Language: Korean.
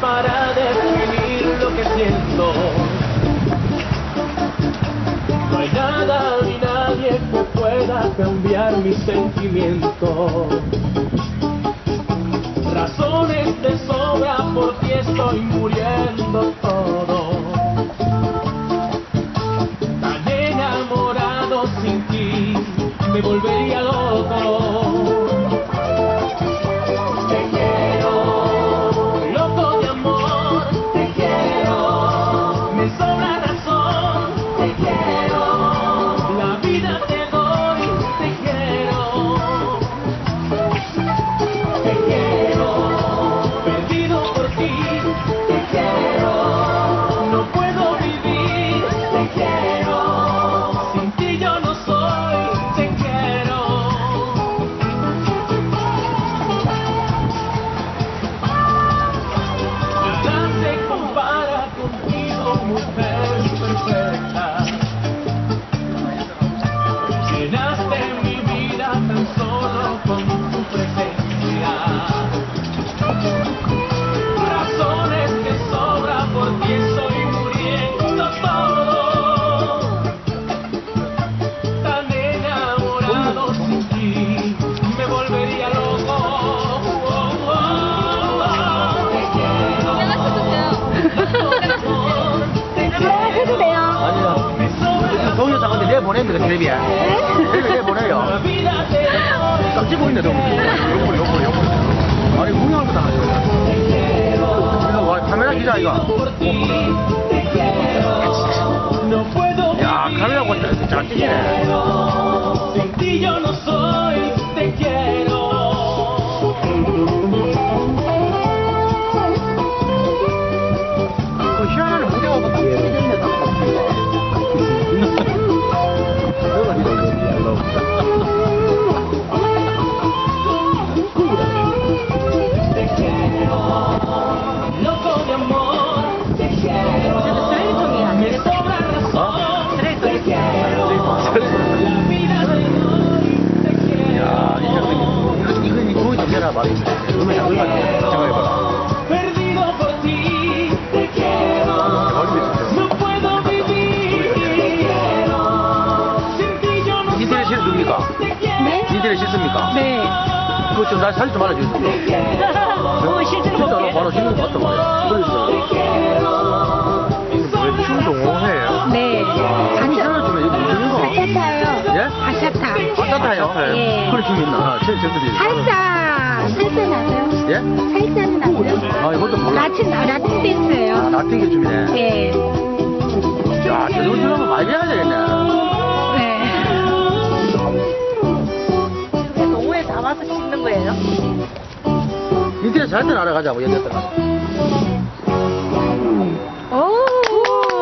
para definir lo que siento. No hay nada ni nadie que pueda cambiar mis sentimientos. Razones de sobra, por ti estoy muriendo todo. Tan enamorado sin ti, me volvería 내보내요. 딱 찍고 있네, 너. 요번에, 요번에, 요번에. 아니, 하죠. 이거 와, 카메라 기자, 이거. 야, 카메라 보니까 잘 찍히네. 실습니까? 네. 그거 좀, 나 사진 좀 알려주세요. 어, 실제로 볼게요. 바로 찍는 것 같단 말이야. 그러니까. 왜 춤동호회예요? 네. 아니, 사람 좀 이거 무슨 거? 바샤타요. 예? 바샤타. 바타타요? 예. 그런 춤이 있나? 제, 제들이. 살사. 살사 나세요? 예? 살사는 아세요? 아, 이것도 몰라. 라틴, 라틴 아, 댄스예요. 라틴 게 춤이네. 예. 야, 저런 춤 하면 많이 해야 되겠네. 네. 담아서 찍는 거예요? 인터넷 사이트 알아가자고, 얘기했다가.